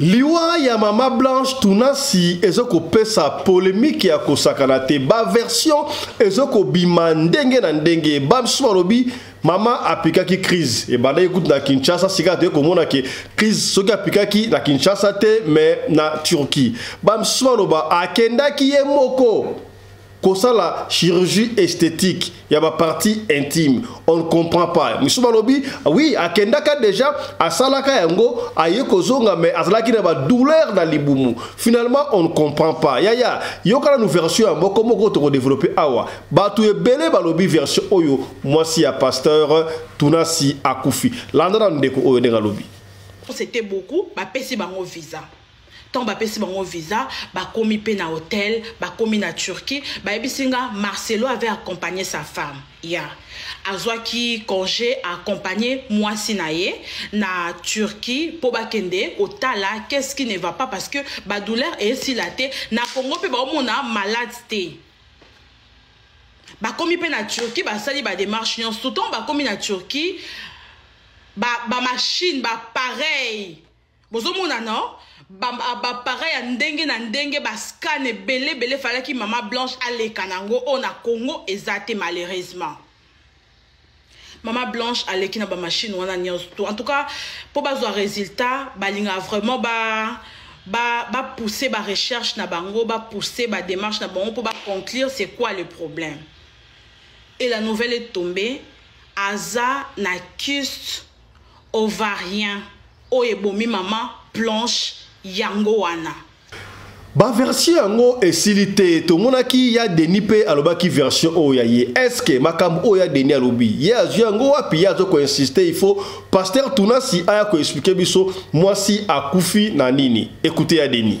liwa ya mama blanche tunasi ezokopesa polemike ya kosakana te baversion ezokobima ndenge na ndenge bamisusu balobi mama apikaki crise ebandaki kutu na kinshasa sika toye komona ke crise soki apikaki na kinshasa te mais na turquie bamisusu baloba akendaki ye moko kosala chirurgie esthétique ya ba partie intime on ne comprend pas misu balobi oui akendaka déjà asalaka yango aye kozonga mais azalaki na ba douleur na libumu finalement on ne comprend pas yaya yokana nu version ya moko moko tokodeveloppe awa bato ebele balobi version oyo mwasi ya pasteur tunasi akufi landa na ndeko oyo ndenge alobi c'était beaucoup bapesi bango visa ntango bapesi bango visa bakomi mpe na hotel bakomi na turquie bayebisi nga marcelo avait accompagné sa femme ya yeah. azwaki congé accompagné mwasi na ye na turquie mpo bakende kotala qu'est-ce qui ne va pas parce que badouleur esila te na congo mpe baomona malade te bakomi mpe na turquie basali bademarche nyonso ntango bakomi na turquie bamashine ba bapareil ba bozomona non bapara ya ndenge na ndenge bascan ebele ebele falaki mama blanche aleka na yango oyo na congo eza te malheureusement mama blanche aleki na bamashine wana nyonso to en tout cas mpo bazwa résultat balingaka vraiment ba bapousse ba barecherche na bango bapousse badémarche na bango mpo baconclure c'est quoi le problème et la nouvelle est tombée aza na kiste ovarien oyo ebomi mama planche yango wana baversion yango esili te tomonaki ya deni mpe alobaki version oyo ya ye estce makambo oyo ya deni alobi ye azwi yango wapi ye azo koinsiste il faut paster tunasi aya koexplike biso mwasi akufi na nini ekute ya deni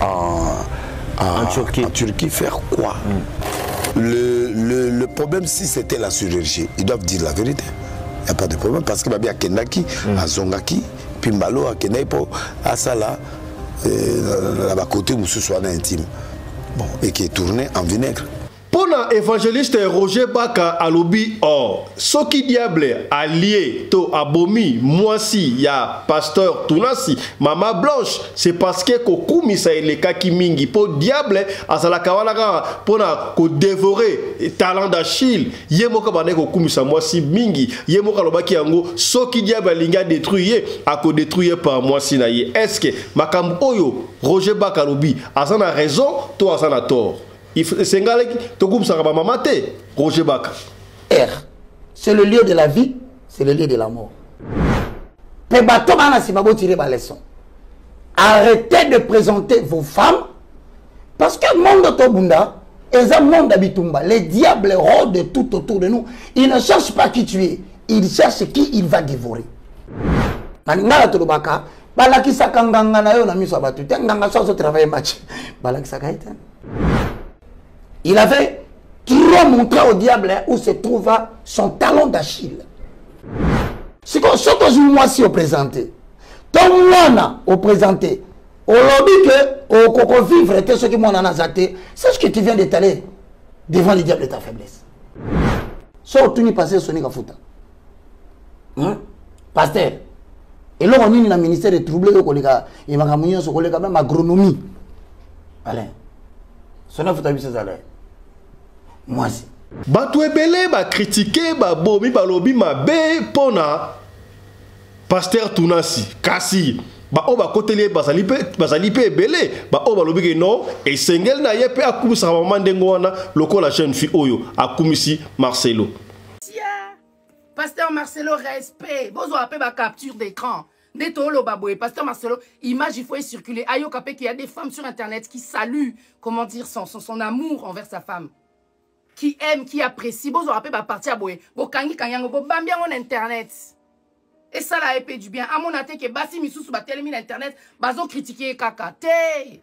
en, Turquie. faire quoi le, problème, si c'était la chirurgie, ils doivent dire la vérité. Il n'y a pas de problème parce qu'il y a Kenaki, à Zongaki, puis Malo, Kenepo, à Sala, euh, côté où ce soit intime et qui est tourné en vinaigre. Mpo na evangeliste Roger Baka alobi or soki diable alie to abomi mwasi ya pasteur Tunasi mama Blanche c'est parce que kokumisa elekaki mingi mpo diable azalaka wana kaka mpo na kodevorer talent d'Achille ye moko abandaki kokumisa mwasi mingi ye moko alobaki yango soki diable alingi adetruire ye akodetruire ye par mwasi na ye est ce que makambo oyo Roger Baka alobi aza na raison to aza na tort esengalaki tokubisaka bamama te roger baka c'est le lieu de la vie c'est le lieu de la mort mpe bato bana nsima botire baleson arrêtez de présenter vos femmes parce que monde tobunda eza monde ya bitumba le diable rôde tout autour de nous il ne cherche pas qui tu es il cherche qui il va dévorer na lingala tolobaka balakisaka nganga na yo na miso ya bato te nganga so azotravaille match balakisaka ye te Il avait trop montré au diable hein, où se trouva son talon d'Achille. sikoyo soki ozwi mwasi opresente to mwana opresente olobi ke okokovivre te soki mwana wana aza te sache que tu viens de taler devant le diable de ta faiblesse so otuni pase esoni kafuta hmm? pasteur eloko nini na ministère etrouble yo koleka makambo nyonso koleka meme agronomie alain sona futa biso ezala mwasi bato ebele bakritike babomi balobi mabe mpo na paster tunasi kasi baoyo bakoteli ye bazali mpe ebele baoyo balobi ke non esengeli na ye mpe akumisaka mama ndenge wana lokola jeune fille oyo akumisi marcelo tia pasteur marcelo respect bozwa mpe bacapture d'écran nde tooloba boye pasteur marcelo image il faut ecirculer ayoka mpe qu'il y a des femmes sur internet qui saluent comment dire son, son, son amour envers sa femme qui aime qui apprécie bozwaka mpe baparti ya boye bokangikangi yango bobambi yango na internet esala ye mpe du bien amona te ke basi misusu batelemi na internet bazokritike ye kaka te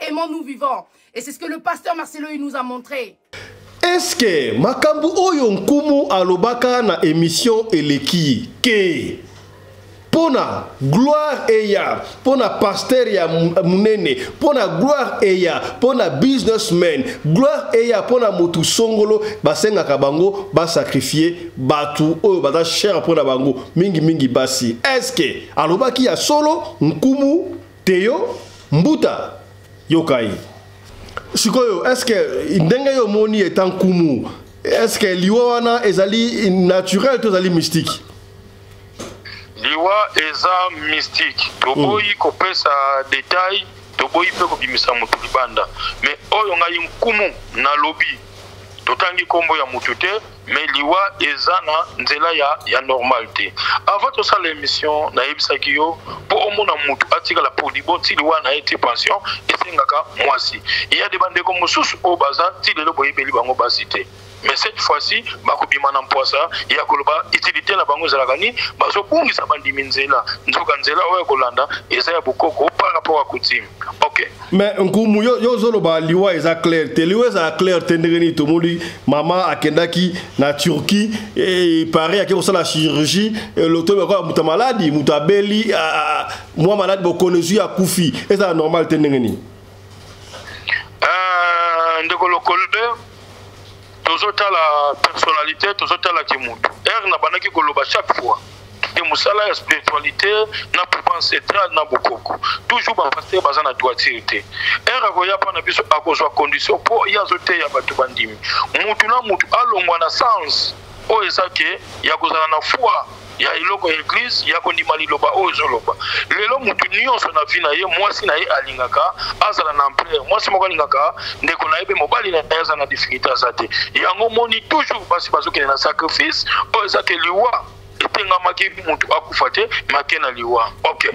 Aimons-nous vivants. Et c'est ce que le pasteur Marcelo il nous a montré. Est-ce que makambu oyo nkumu alobaka na émission eleki ke pona gloire eya pona pasteur ya munene pona gloire eya pona businessman gloire eya pona motu songolo basengaka bango basakrifie bato oyo baza cher mpona bango mingimingi basi eske alobaki ya solo nkumu Teyo Mbuta yoka ye sikoyo eske ndenge yo omoni eta nkumu eske liwa wana ezali naturel to ezali mystique liwa eza mystique toboyi mm. kopesa detail toboyi mpe kobimisa motu libanda me oyo ngai nkumu nalobi totangi nkombo ya motu te mais liwa eza na nzela ya, ya normal te avant tosala émission nayebisaki yo mpo omona motu atikala mpo libo ti liwa na ye ti pension esengaka mwasi eya de bandeko mosusu oyo baza ti lelo boyebeli bango basi te mais cette fois-ci bakobima na mpwasa ya koloba utilité na bango ezalaka nini bazobungisa bandimi nzela nzoka nzela oyo ya kolanda eza ya bokoko par rapport ya coutume Okay. mais nkumu yo, yo ozoloba liwa eza clair te liwa ezala clair te ndenge nini tomoni mama akendaki na turquie e, paris ake kosala chirurgie e, loto bakola moto ya maladi moto abeli mwa maladi bokono ezwi akufi ezala normal te ndenge nini euh, ndeko lokole tozotala personnalité tozotala ke motu heure nabandaki koloba chaque fois te mosala ya spiritualité na pouvoir ancestral na bokoko toujours bapaster baza na droitire te heure akoya mpo na biso akozwa condition mpo ye azoteya bato bandimi motu na motu alongwa na sens oyo eza ke ya kozala na foi ya eloko ya eglize ya kondima liloba oyo ezoloba lelo motu nyonso na vi na ye mwasi na ye alingaka azala na ampleur mwasi moko alingaka ndeko na ye mpe mobali na ye aza na difficulté aza te yango moni toujours basi bazokende na sacrifice oyo eza te liwa etengamaki motu akufa te make na liwa ok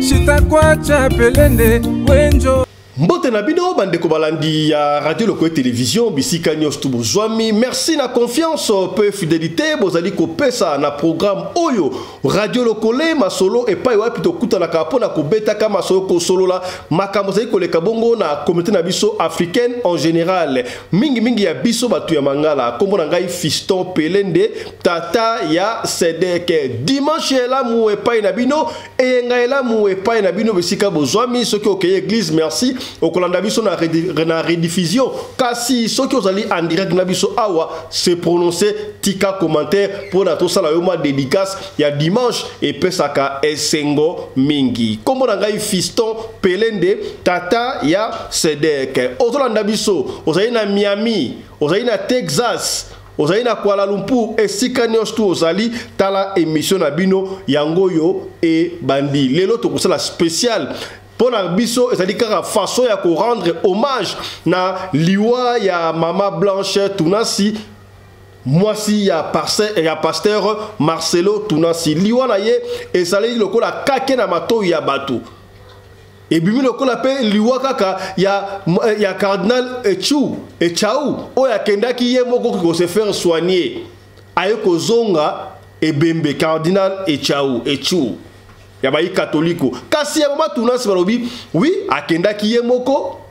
shitakwacha pelende wenjo mbote na bino bandeko balandi ya radio lokoe televizio bisika nyonso to bozwami merci na confiance mpe fidelité bozali kopesa na programme oyo radio lokole masolo epai wapi tokutanaka mpo na kobetaka masolo kosolola makambo ezali koleka bongo na communauté na biso africaine en général mingimingi ya biso bato ya mangala nkombo na ngai fiston pele nde tata ya sedeke dimanche elamu epai na bino eyenga elamu epai na bino bisika bozwami soki okei eglise merci okolanda biso na, redi, na rediffusion kasi soki ozali en direct na biso awa se prononce tika commentaire mpo na tosala yo mwa dédicace ya dimanche epesaka esengo mingi nkombo na ngai fiston pelende tata ya sedek ozolanda biso ozali na miami ozali na texas ozali na kuala lumpur esika nyonso tu ozali tala emission na bino yango oyo ebandi lelo tokosala spécial mpo na biso ezali kaka façon ya korendre hommage na liwa ya mama blanche tunasi mwasi ya, ya pasteur marcelo tunasi liwa na ye ezali lokola kake na matoi ya bato ebimi lokola mpe liwa kaka ya, eh, ya cardinal echou echau oyo akendaki ye moko kose faire soigner aye kozonga ebembe cardinal echau echou ya bayi katoliko kasi yango batuna nsi balobi wi akendaki ye moko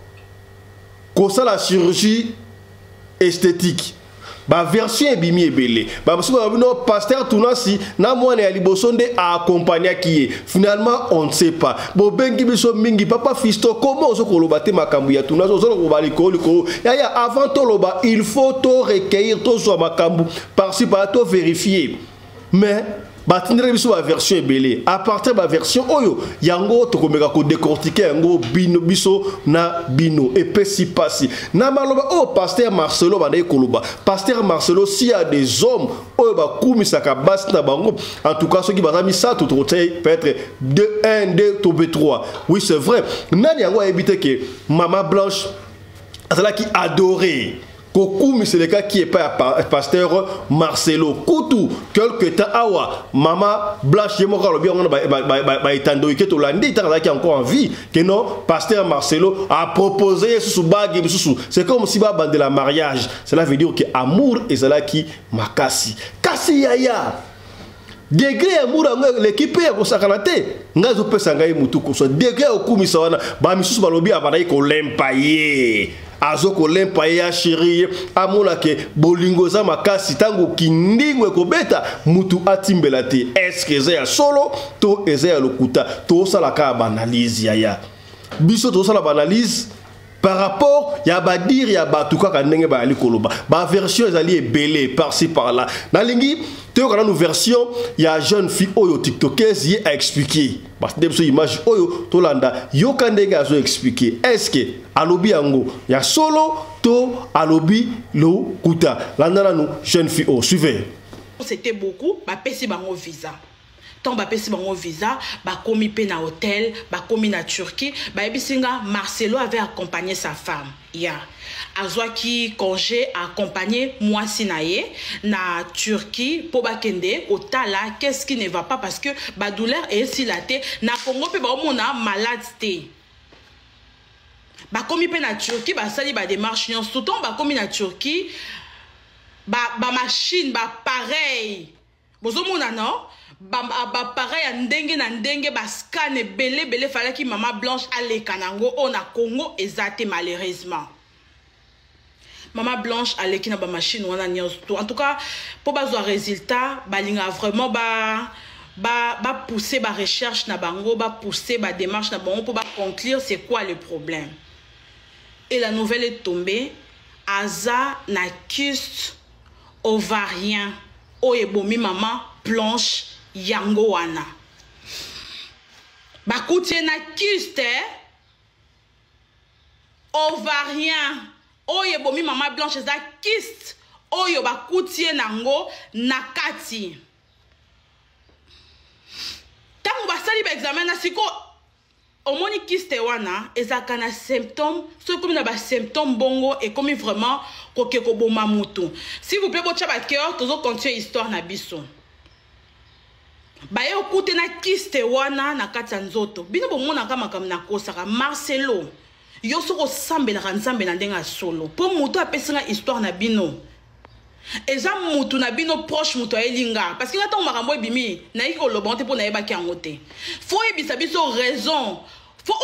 kosala chirurgie esthétique baversion ebimi ebele bamosusu balobi no paster tunasi na mwana ya liboso nde aakompagnaki ye finalement on ne sait pas bobengi biso mingi papa fisto koma ozo koloba te makambo ya tunasi ozolokoba likolo likolo yaya avant toloba il faut to recueillir tozwa makambo parci pala to verifie mais batindela biso baversion ebele apartir baversion oyo yango tokomeka kodecortike yango bino biso na bino epesi mpasi na maloba oyo paster marcelo bandaki koloba paster marcelo si ya des hommes oyo bakumisaka basi na bango en tout cas soki baza misato tokotia peut-être 2 1 2 to mpe 3 oui c'est vrai nani yango ayebi te ke mama blanche azalaki adoree kokumisa elekaki epai ya pa, pasteur marcelo kutu quelque temps awa mama blanche ye moko alobi yango na baetandoki ke tolandi ntango azalaki encore en vie ke non pasteur marcelo apropose ye susu bagi mosusu c'est comme si babandela mariage cela veut dire ke amour ezalaki makasi kasi yaya degre ya mura yango eleki mpe ya kosakana te ngai ezopesa ngai motu kosa degre ya kokumisa wana bamisusu balobi abandaki kolempa ye azo kolempa ye ya sheri ye amona ke bolingo eza makasi ntango kindingo ekobeta mutu atimbela te eske eza ya solo to eza ya lokuta tosalaka ya baanalyse yaya biso tozosala baanalyse par rapport ya badire ya bato kaka ndenge bayali koloba baversion ezali ebele parci par là nalingi toyoka nanu version ya jeune fille oyo tiktokese ye aexplike baside biso image oyo tolanda yoka ndenge azo explike estce alobi yango ya solo to alobi lokuta landa nanu jeune fille oyo suive c'était beaucoup bapesi bango visa ntango bapesi bango visa bakomi mpe na hotel bakomi na turquie bayebisi nga marcelo avait accompagné sa femme ya yeah. azwaki congé accompagné mwasi na ye na turquie mpo bakende kotala qu'est-ce qui ne va pas parce que badouleur esila te na congo mpe baomona malade te bakomi mpe na turquie basali bademarche nyonso ntango bakomi na turquie bamashine ba bapareil bozomona no bapara ya ndenge na ndenge bascan ebele ebele falaki mama blanche aleka na yango oyo na congo eza te malheureusement mama blanche aleki na bamashine wana nyonso to en tout cas mpo bazwa résultat balingaka vraiment ba bapousse ba barecherche na bango bapousse badémarche na bango mpo baconclure c'est quoi le problème et la nouvelle est tombée aza na kiste ovarien oyo ebomi mama planche yango wana bakuti ye na kiste ovarien oyo ebomi mama blanche eza kiste oyo bakuti ye nango na kati ntango basali baexamen na sikoyo omoni kiste wana ezalaka na symptome soki ekomi na basymptome bongo ekomi vraiment koke koboma motu si vous plaît botya bacoeur tozo continue histoire na biso baye okute na kiste wana na kati ya nzoto bino bomonaka makambo nakosaka marcelo yo soki osambelaka nzambe na ndenge ya solo mpo moto apesi nga histoire na bino eza mutu na bino proche mutu ayeli nga parce que nga ntango makambo ebimi nayiki koloba ngo te mpo nayebaki yango te fo oyebisa biso raison fo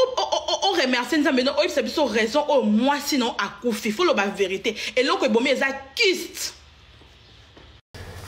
oremercie nzambe no oyebisa biso raison oyo mwasi no akufi fo loba verité eloko ebomi eza kiste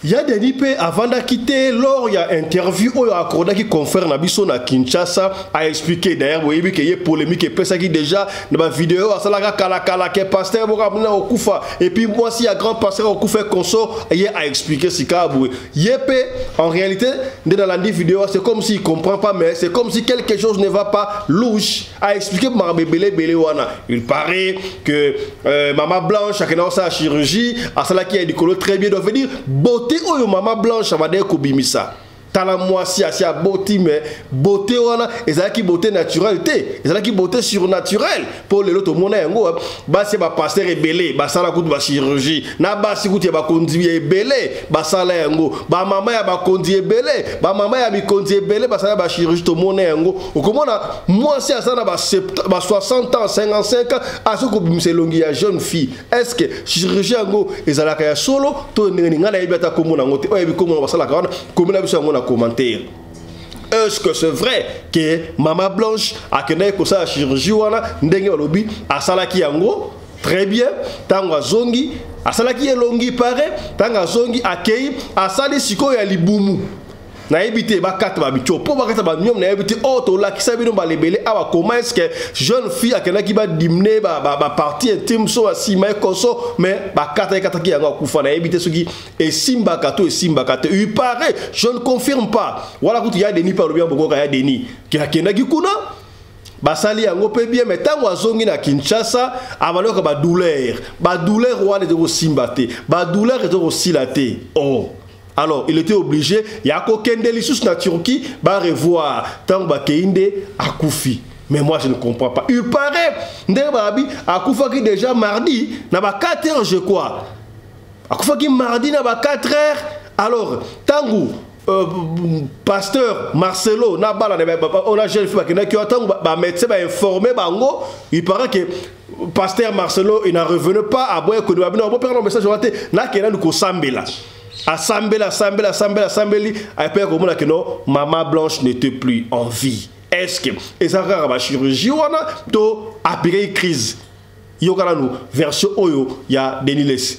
ya denis mpe avandaki te lors ya interview oyo accordaki confrère na biso na kinshasa aexplike d'ailleurs boyebi ke ye polémique epesaki déjà na bavideo oyo asalaka kalakala ke paster moko amina kokufa epuis mwasi ya grand paster kokufa ekonso ye aexplike sikawa boye ye mpe en réalité nde nalandi video c'est comme si il comprend pas mais c'est comme si quelque chose ne va pas louche aexplike makambo ebele ebele wana il paraît que euh, mama blanche akenda kosala chirurgie asalaki ya likolo très bien donc veut dire beauté oyo mama blanche abandaki kobimisa tala mwasi asi aboti me bote wana ezalaki bote naturel te ezalaki bote surnaturel mpo lelo tomona yango eh, basi ya bapaster ebele basala kutu bachirurgie na basi kutu ya bakonzi ya ebele basala yango bamama ya bakonzi ebele bamama ya mikonzi ebele basala bachirurgie tomona yango okomona mwasi aza na ba 60 ans 55 ans aza kobimisa elongi ya jeune fille est ce que chirurgie yango ezalaka ya solo to ndenge nini ngai nayebi ata nkombo na yango te oyo yebi nkombo na basalaka wana komela biso yango na commentaire est ce que c'est vrai que mama blanche akendaki kosala chirurgie wana ndenge balobi asalaki yango très bien ntango azongi asalaki elongi pare ntango azongi akei asali sikoyo ya libumu nayebi te bakata bamico mpo bakata bamium nayebi te oyo oh, tolakisa bino balebele awa koma eske jeune fille akendaki badimne baparti intime so basima ekoso mais bakata ekataki yango akufa nayebi te soki esimbaka to esimbaka te il paraît je ne confirme pas wala kutu ya denis mpe alobi ya bokoka ya denis akendaki kuna basali yango mpe bien mai ntango azongi na kinshasa abaloka badouleur badouleur wana eza kosimba te badouleur eza kosila te oh. alors il était obligé ya kokende lisusu na turquie barevoir ntango bakei nde akufi mais moi je ne comprends pas il paraît ndenge baabi akufaki déjà mardi na ba 4 heures je crois akufaki mardi na ba 4 heures alors ntango Euh, pasteur marcelo na bala na on a jeune fille bakendaki yo ntango bamédecin bainforme bango il paraît que pasteur marcelo il n'en revenait pas aboya koloba bino abopeka na message wana te nakenda nanu kosambela asambeli asambeli asambeli asambeli apeka komona keno mama blanche n'était plus en vie est ce que eza kaka bachirurgie wana to apekaki crise yoka nanu version oyo ya denilesi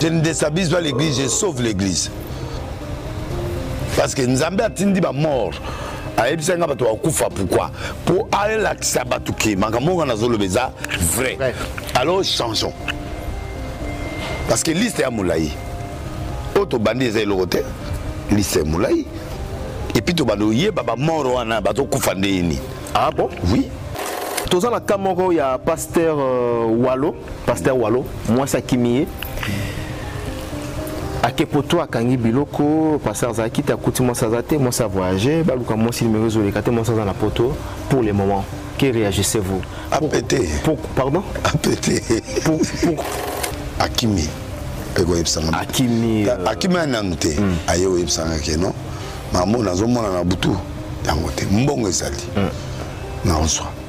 je ne destabilise pas l'église je sauve l'église parce que nzambe atindi bamort ayebisa nga bato bakufa pourkui mpo alakisa bato ke makambo oyo nga nazoloba eza vrai alors changeons parce que liste ya molai oyo tobandi eza eloko te liste ya molai epuis tobanda oyeba bamort wana bazokufa ndenge nini ah bon oui toza na cas moko ya pasteur euh, walo pasteur walo mwasi akimi ye ake poto akangi biloko pasteur azalaki te akuti mwasi aza te mwasi avoyage baluka mwasi numero ezoleka te mwasi aza na poto pour le moment que réagissez-vous apete pour, pour, pardon apete pour, pour... akimi mpe koyebisanga akimi euh, akimi ya nanu te hmm. aye koyebisanga ke non mamo nazomona na butu yango te mbongo ezali hmm. na ozwa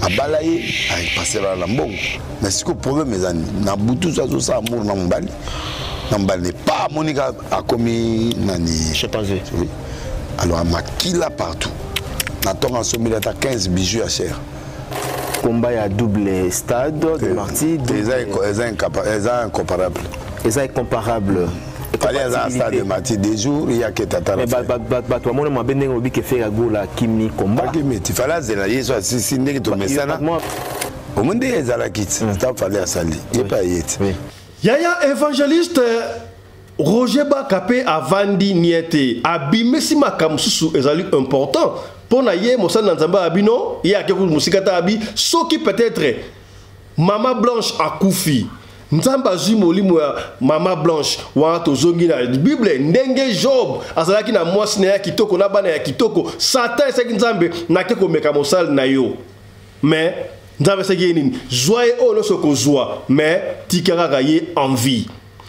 abala ye apaselana na mbongo mais sikoyo problème eza nini na butu so azosala mur na mobali na mobali ne pa amoni ka akomi nani oui. alors amakila partout na ntongo asombeli ata 15 bijou ya chere combat ya double stade de eh, marti eza incomparable eza incomparable fale aza na stade mati des jours yake tatalabato bamona mabe ndenge olobi ke fere agola akimi kombaakimi ti fale azela ye so asisi ndenge tomesana omoni ndenge ezalaki ti hmm. ta fale asali ye mpe aye ti yaya évangéliste roger baka mpe avandi nie te abimisi makambo mosusu ezali important mpo na ye mosali na nzambe ya bino ye ake mosika ta abi soki peut-être Mama Blanche akufi. Nzambe azwi molimo ya mama Blanche wana tozongi na Bible ndenge Job azalaki na mwasi na ya kitoko na bana ya kitoko Satan esaki Nzambe nake komeka mosali na yo mais Nzambe esaki ye nini zwa ye oyo nyonso okozwa mais tika kaka ye en vie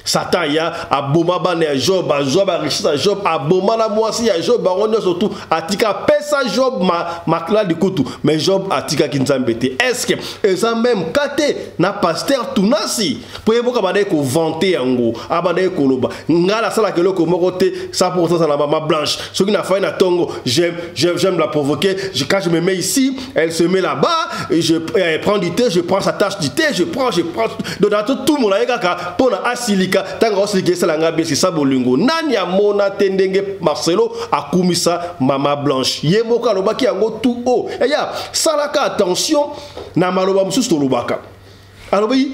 satan aya aboma bana ya job azwa barichise ya job aboma na mwasi ya job bango nyonso tu atika apesa job makladi kutu mais job atikaki nzambe te estce eza meme ka te na paster tunasi mpo ye moko abandaki kovante yango abandaki koloba ngai nasalaka eloko moko te sa pourtasa na mama blanche soki nafai na ntongo j'aime la provoquer quand je me mets ici Elle se met là-bas, et je, elle prend du thé, je prends sa tasse du thé, je prends, je prends. Donc, dans tout, tout mon aïkaka, pour la asilika, tango asilika, c'est la ngabe, c'est ça, bolingo. Nani a mona tendenge Marcelo a commis ça, mama blanche. Yemoka lobaki yango tout haut. Et ya, salaka attention, na maloba moussous to lobaka. alobi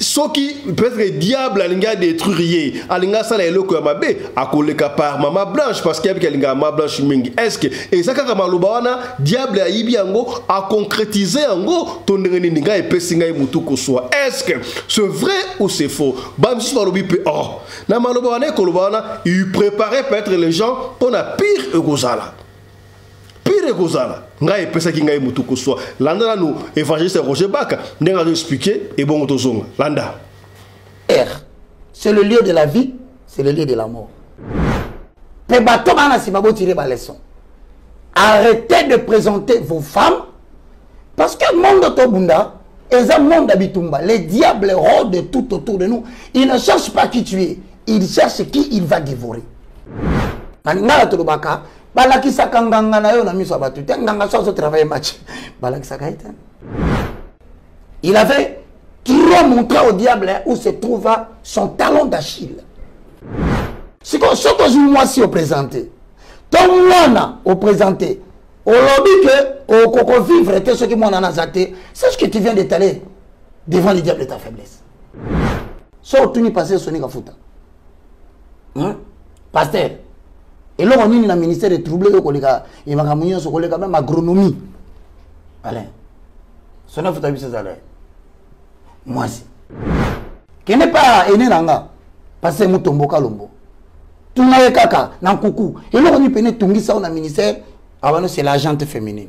soki peut-être diable alingi adétruire ye alingi asala eloko ya mabe akoleka par mama blanche parce que alingaka mama blanche mingi est ce que eza kaka maloba wana diable ayibi yango aconcrétise yango to ndenge nini ngai epesi ngai motu koswa est ce que ce vrai ou ce faux bamosusu balobi mpe or oh, na maloba wana ekoloba wana il préparait peut-être les gens mpo na pire ekozala pire ekozala ngai epesaki ngai motu koswa landa nanu évangéliste ya roger baka ndenge azo explike ebongo tozonga landa c'est le lieu de la vie c'est le lieu de la mort mpe bato baa na nsima botire baleson arrêtez de présenter vos femmes parce que monde tobunda eza monde ya bitumba le diable rôde tout autour de nous il ne cherche pas qui tu es il cherche qui il va dévorer na lingala tolobaka balakisaka nganga na yo na miso ya bato te nganga so azotravaille match balakisaka ye te il avait trop montré au diable hein, où se trouva son talon d'achille sikoyo soki ozwi mwasi opresente to mwana opresente olobi ke okoko vivre te soki mwana na aza te c'est ce que tu viens d'étaler devant le diable de ta faiblesse so otuni passé sonika futa hmm? pasteur eloko nini na ministère etrouble yo koleka makambo nyonso koleka meme agronomie alain sona futa biso ezala mwasi kende pa ene na nga pasteur mutombo kalombo tuna ye kaka na nkuku eloko nini pene etungisa yo na ministère abano c'est l'agente féminine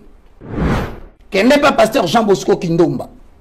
kende pa pasteur jean bosco kindomba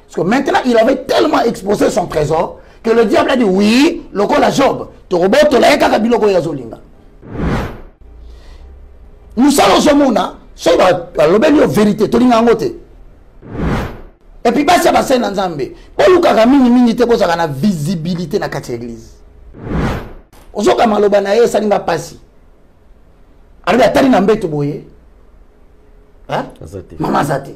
Parce que maintenant, il avait tellement exposé son trésor que le diable a dit oui, lokola Job, tokobotola ye kaka biloko oyo azolinga. mosala ozomona soki balobeli yo verité tolinga yango te epuis basi ya basali na nzambe bolukaka mingimingi te bozalaka na visibilité na kati ya eglize ozoka maloba na ye esali nga mpasi alobi atali na mbeto boye mama aza te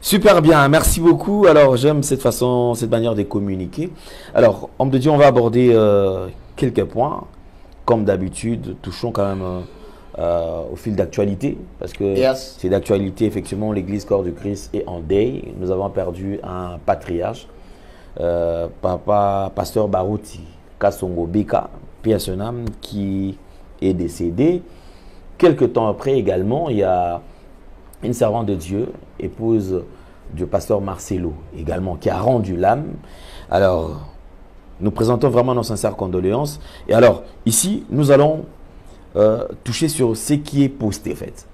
Super bien, merci beaucoup. Alors j'aime cette façon, cette manière de communiquer. Alors, homme de Dieu, on va aborder euh, quelques points. Comme d'habitude, touchons quand même euh, euh, au fil d'actualité. Parce que c'est d'actualité, effectivement, l'Église corps du Christ est en deuil. Nous avons perdu un patriarche euh, papa, pasteur Barouti Kassongo Beka, Pierre qui est décédé. Quelques temps après également, il y a une servante de Dieu, épouse du pasteur Marcelo également, qui a rendu l'âme. Alors, nous présentons vraiment nos sincères condoléances. Et alors, ici, nous allons euh, toucher sur ce qui est posté, en fait.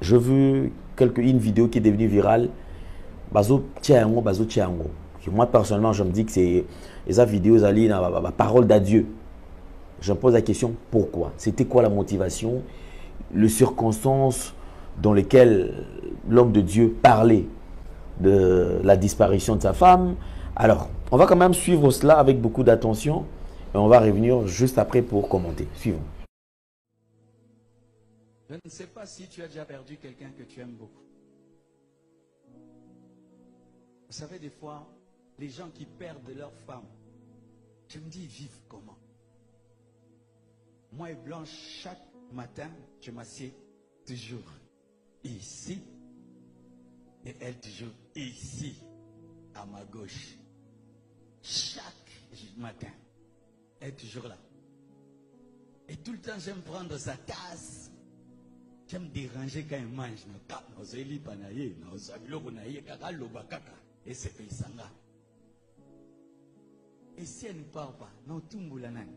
Je veux quelques une vidéo qui est devenue virale Bazo Bazo moi personnellement je me dis que c'est les vidéos ali parole d'adieu je me pose la question pourquoi c'était quoi la motivation les circonstances dans lesquelles l'homme de Dieu parlait de la disparition de sa femme alors on va quand même suivre cela avec beaucoup d'attention et on va revenir juste après pour commenter suivons je ne sais pas si tu as déjà perdu quelqu'un que tu aimes beaucoup vous savez, des fois, les gens qui perdent leur femme, je me dis, ils vivent comment Moi et Blanche, chaque matin, je m'assieds toujours ici et elle toujours ici à ma gauche chaque matin elle est toujours là et tout le temps j'aime prendre sa tasse j'aime déranger quand elle mange na kap nazoi lipa na ye nazwa biloko na ye kaka aloba kaka esepelisa nga et si elle ne part pas naotumbola nani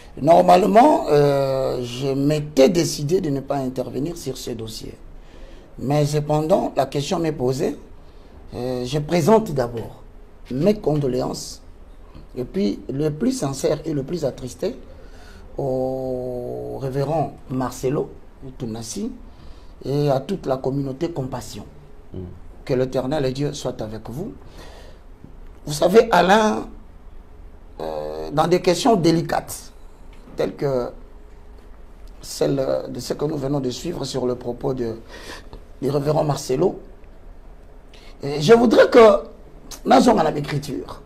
Normalement, euh, je m'étais décidé de ne pas intervenir sur ce dossier. Mais cependant, la question m'est posée. je présente d'abord mes condoléances, et puis le plus sincère et le plus attristé, au révérend Marcelo Tounassi et à toute la communauté Compassion. Mm. Que l'éternel Dieu soit avec vous. Vous savez, Alain, euh, dans des questions délicates, telles que celle de ce que nous venons de suivre sur le propos de, du révérend Marcelo, je voudrais que nous avons à l'écriture.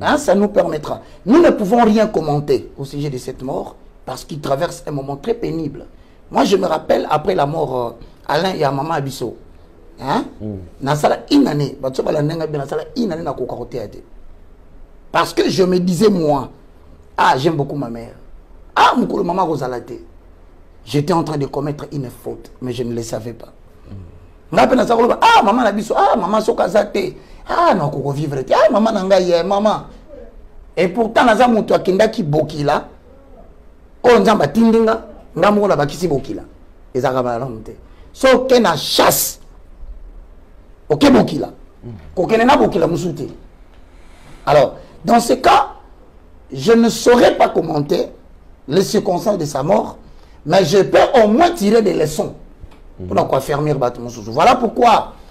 Hein, ça nous permettra. Nous ne pouvons rien commenter au sujet de cette mort parce qu'il traverse un moment très pénible. Moi, je me rappelle après la mort euh, Alain et à Maman Bissau. hein mm. nasala une année bato so balanda ngai bien nasala une année nakoka koteya te parce que je me disais moi ah j'aime beaucoup ma mère ah mokolo mama akozala te j'étais en train de commettre une faute mais je ne le savais pas mm. ngai mpe naza koloba ah mama na biso ah mama soki aza te ah nakoki kovivre te ah mama na ngai ye eh, mama et pourtant naza moto akendaki bokila oyo nzambe atindi nga nga moko nabakisi bokila ezalaka malamu te so oke na chasse oke bokila kokende na bokila mosusu te alors dans ce cas je ne saurais pas commenter les circonstances de sa mort mais je peux au moins tirer des leçons mpona koaffermir bato mosusu voilà pourquoi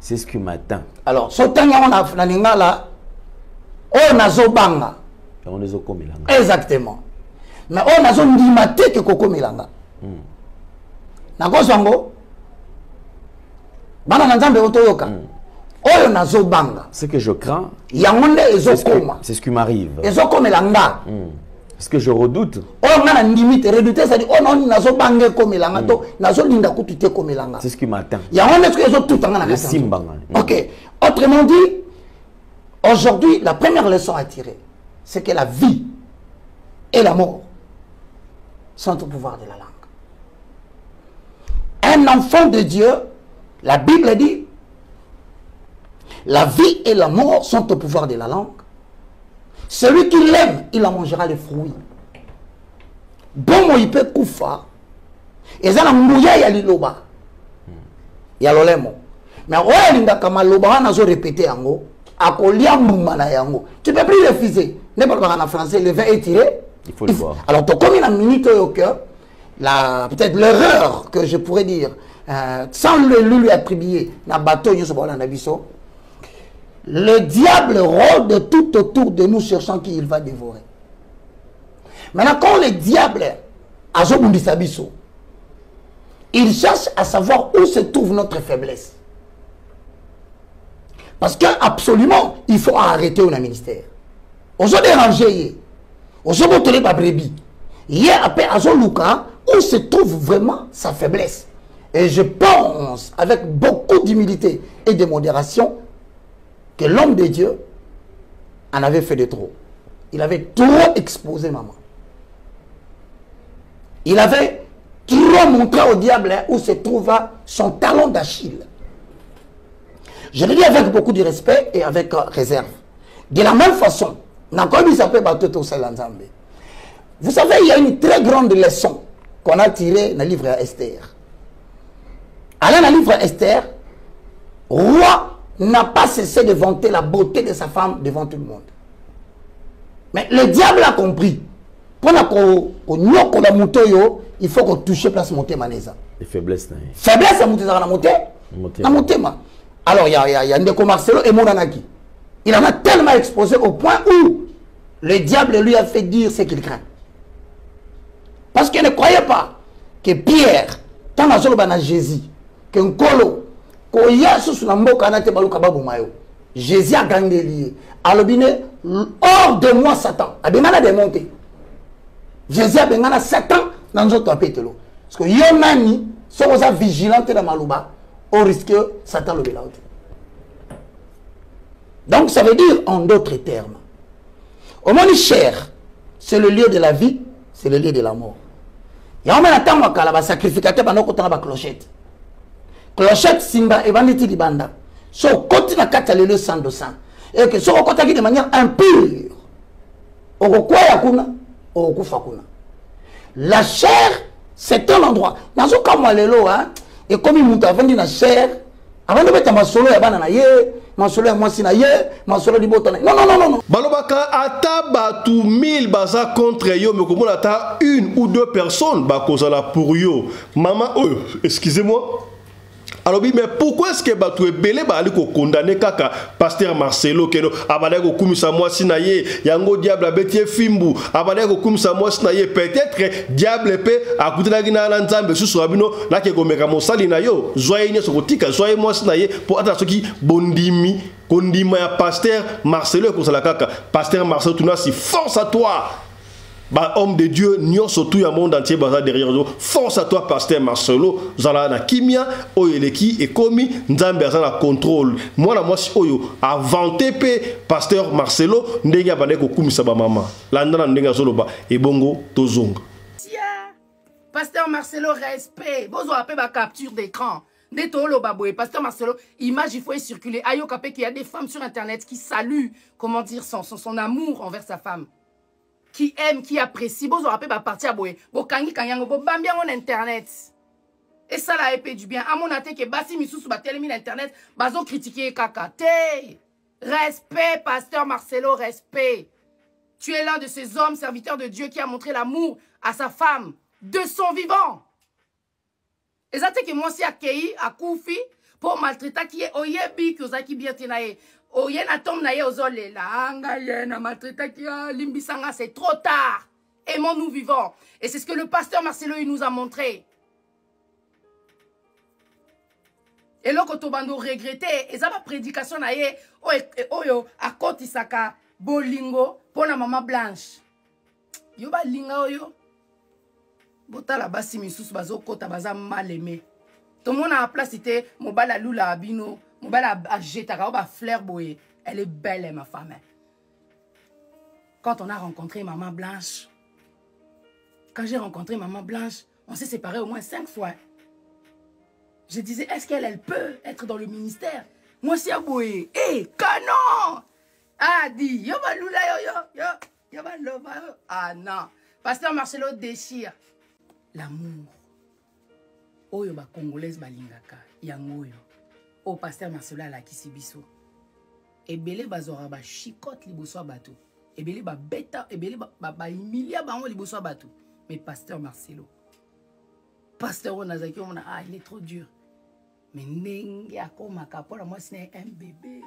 c'est ce qui m'attend alors so tangi yango na, na lingala oyo nazobanga yango nde ezokomela nga exactement mais oyo nazondima te ke kokomela nga hmm. nakozwa yango bana na nzambe oyo toyoka hmm. oyo nazobanga ce que je crains yango nde ezokoma c'est ce qui m'arrive ezokomela nga hmm. ce que je redoute oyo nga na ndimi te redoute ezali oyo naoni nazobanga ekomela nga to nazolinga kutu te ekomela nga yango nde soki ezotuta nga na kati ok autrement dit aujourd'hui la première leçon à tirer c'est que la vie et la mort sont au pouvoir de la langue un enfant de Dieu la Bible dit La vie et la mort sont au pouvoir de la langue. Celui qui l'aime, il en mangera les fruits. Bomo ipe kufa. Eza na mbuya ya liloba. Ya lolemo. Mais oya lingaka maloba wana zo répéter yango, akolia mbuma na yango. Tu peux plus refuser. Ne pas en français, le vin est tiré. Il faut le boire. Alors, tu commis la minute au cœur, la peut-être l'erreur que je pourrais dire euh, sans le lui attribuer na y a un bateau, le diable rôde tout autour de nous cherchant qui il va dévorer. Maintenant, quand le diable, il cherche à savoir où se trouve notre faiblesse. Parce qu'absolument... il faut arrêter au ministère. On se dérangeait, on se Hier, après où se trouve vraiment sa faiblesse. Et je pense, avec beaucoup d'humilité et de modération, l'homme de Dieu en avait fait de trop. Il avait trop exposé maman. Il avait trop montré au diable hein, où se trouva son talon d'Achille. Je le dis avec beaucoup de respect et avec euh, réserve. de la même façon nakoyebisa mpe bato ete osalela nzambe vous savez il y a une très grande leçon qu'on a tiré na livre ya ester ala na livre ya ester roi n'a pas cessé de vanter la beauté de sa femme devant tout le monde mais le diable a compris mpona konyokola moto oyo il faut kotouche place motema na eza faiblesse ya moto ezalaka na motema alors ya, ya, ya ndeko marcelo emonanaki il en a tellement exposé au point où le diable lui a fait dire ce qu'il craint parce qu'il ne croyait pas que pierre ntango azoloba na jésus ke nkolo koya susu na mboka wana te baluka baboma yo jésus agangeli ye alobi ne hors de moi satan abengana demon te jésus abengana satan na nzoto ya petelo parceke yo nani soki oza vigilant te na maloba on risque satan alobela yo te donc ça veut dire en d'autres termes omoni cher c'est le lieu de la vie c'est le lieu de la mort yango mpe na ntango ya kala basacrificateur banda okotanga baclochette clochette simba ebandi ti libanda so okoti na kati ya lelo sando san eke soki okotaki de manière impure okokwea kuna okokufa kuna la chair c'est un endroit nazokamwa lelo hein? ekomi moto avandi na chair avandi obeta masolo ya bana na ye masolo ya mwasi na ye masolo ya libota na ye nonnonono balobaka ata bato 1000 baza contre yo mekomona ata une ou deux personnes bakozala pour yo mama oyo excusez moi alobi mais pourquoi est-ce que bato ebele bazali kokondane kaka paster marcelo keno abandaki kokumisa mwasi na ye yango diable abeti ye fimbu abandaki kokumisa mwasi na ye peut-être diable mpe akutanaki na na nzambe susu ya bino nake komeka mosali na yo zwa ye nyonso kotika zwa ye mwasi na ye mpo ata soki bondimi kondima ya paster marcelo ekozala kaka paster marcelo tunasi force à toi ba homme de dieu nyonso tout ya monde entier baza derrière yo force à toi pasteur marcelo zala na kimia oyo eleki ekomi nzambe aza na contrôle mwana mwasi oyo avante mpe pasteur marcelo ndenge abandaki kokumisa bamama landa na ndenge azoloba ebongo tozonga pasteur marcelo respect bozwaka mpe bacapture d'écran nde tooloba boye pasteur marcelo image il faut ecirculer ayoka mpe qu'il y a des femmes sur internet qui salue comment dire son, son, son amour envers sa femme qui aime qui apprécie bozwaka mpe baparti ya boye bokangikangi yango bobambi yango na internet esala ye mpe du bien amona te ke basi misusu batelemi na internet bazokritike ye kaka te respect pasteur marcelo respect tu es l'un de ces hommes serviteurs de dieu qui a montré l'amour à sa femme de son vivant eza te ke mwasi akei akufi mpo maltraitaki ye oyebi ke ozalaki bien te na ye oye na tombe na ye ozolela ah, ngai ye na maltraitaki ah, limbisa nga c'est trop tard aimons nous vivants et c'est ce que le pasteur marcelo il nous a montré eloko tobanda oregrete eza baprédication na ye oyo akotisaka bolingo mpo na mama blanche yo balinga oyo botala basi misusu bazokota baza mal aime tomonaka place te mobali alulaka bino mobali ajetaka yo bafleur boye elle est belle ma femme quand on a rencontré maman blanche quand j'ai rencontré maman blanche on s'est séparé au moins cinq fois je disais est-ce qu'elle elle peut être dans le ministère mwasi ya boye e eh, hey, canon adi ah, yo balula yo yo yo ya baloba yo ah non pasteur marcelo dechir l'amour oyo bacongolaise balingaka yango oyo oyo pasteur marcelo alakisi biso ebele bazwaka bachicote liboso ya bato ebele babeta ebele bahumilia bango liboso ya bato mais pasteur marcelo pasteur oyo nazalaki omona ah il est trop dur mais ndenge akomaka mpona mwasi moi c'est un bébé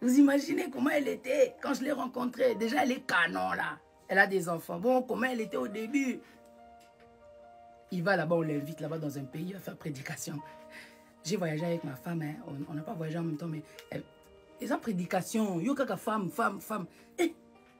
Vous imaginez comment elle était quand je l'ai rencontrée. Déjà, elle est canon là. Elle a des enfants. Bon, comment elle était au début il va là-bas, on l'invite là-bas dans un pays à faire prédication. J'ai voyagé avec ma femme, hein. on n'a pas voyagé en même temps, mais elle, ils ont prédication. Yo kaka femme, femme, femme. Eh,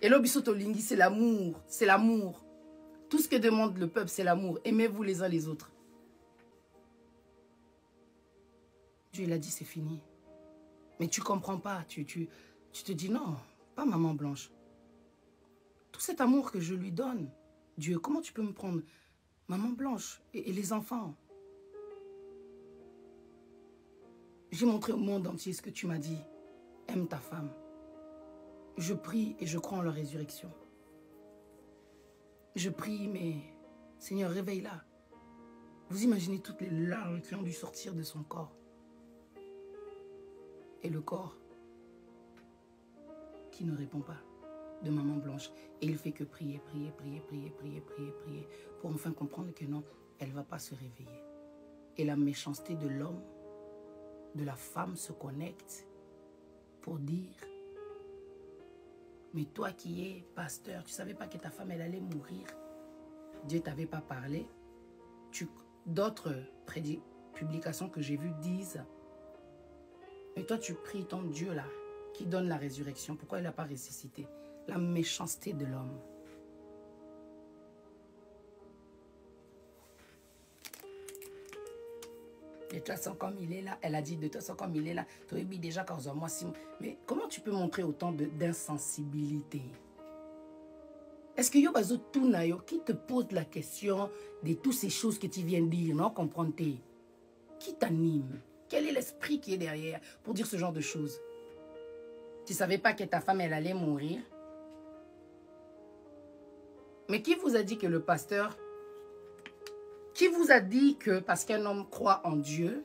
Et l'obisotolingi, c'est l'amour. C'est l'amour. Tout ce que demande le peuple, c'est l'amour. Aimez-vous les uns les autres. Dieu, il a dit C'est fini. Mais tu comprends pas. Tu, tu, tu te dis Non, pas Maman Blanche. Tout cet amour que je lui donne, Dieu, comment tu peux me prendre Maman Blanche et les enfants J'ai montré au monde entier ce que tu m'as dit. Aime ta femme. Je prie et je crois en la résurrection. Je prie, mais Seigneur, réveille-la. Vous imaginez toutes les larmes qui ont dû sortir de son corps. Et le corps qui ne répond pas de Maman Blanche. Et il fait que prier, prier, prier, prier, prier, prier, prier, pour enfin comprendre que non, elle ne va pas se réveiller. Et la méchanceté de l'homme de la femme se connecte pour dire Mais toi qui es pasteur, tu savais pas que ta femme elle allait mourir. Dieu t'avait pas parlé. D'autres publications que j'ai vues disent Mais toi tu pries ton Dieu là qui donne la résurrection. Pourquoi il n'a pas ressuscité La méchanceté de l'homme. de toute façon, comme il est là, elle a dit de toute façon, comme il est là, Tu es déjà, quand Mais comment tu peux montrer autant d'insensibilité Est-ce que qui te pose la question de toutes ces choses que tu viens de dire, non, comprends Qui t'anime Quel est l'esprit qui est derrière pour dire ce genre de choses Tu savais pas que ta femme, elle allait mourir Mais qui vous a dit que le pasteur qui vous a dit que parce qu'un homme croit en Dieu,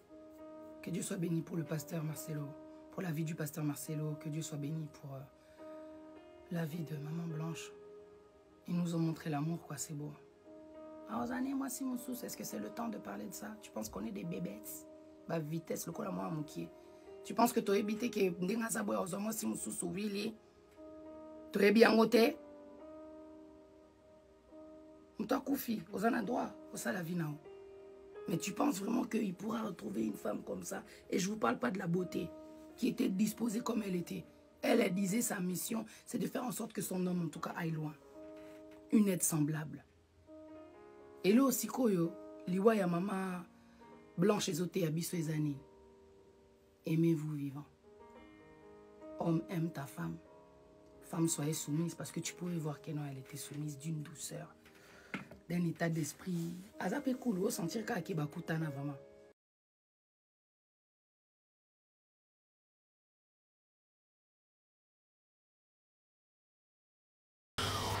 que Dieu soit béni pour le pasteur Marcelo, pour la vie du pasteur Marcelo. Que Dieu soit béni pour euh, la vie de Maman Blanche. Ils nous ont montré l'amour, quoi, c'est beau. Ah, années, moi, si mon sou, est-ce que c'est le temps de parler de ça Tu penses qu'on est des bébêtes Bah, vitesse, le col à moi, mon qui Tu penses que tu as évité que Ndengazaboy, moi si mon sous, ouvili, tu es bien goté Mtoa Koufi, le droit, ça la vie, non mais tu penses vraiment qu'il pourra retrouver une femme comme ça Et je ne vous parle pas de la beauté, qui était disposée comme elle était. Elle, elle disait sa mission, c'est de faire en sorte que son homme, en tout cas, aille loin. Une aide semblable. elo sikoyo liwa ya mama blanche et zoté à Zanine. aimez-vous vivant homme aime ta femme femme soyez soumise parce que tu pouvais voir qu'elle était soumise d'une douceur d'un état d'esprit aza mpe cool osentir kaka ke bakutana vraiment